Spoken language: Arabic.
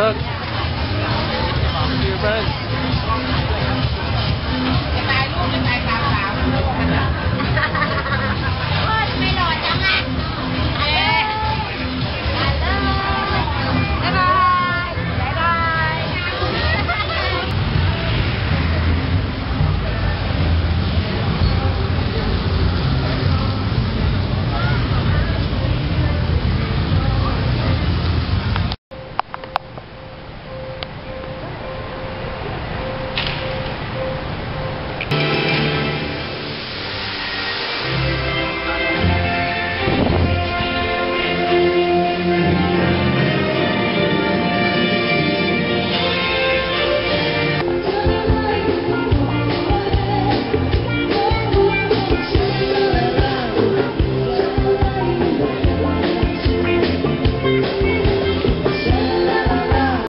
Look. See your friends.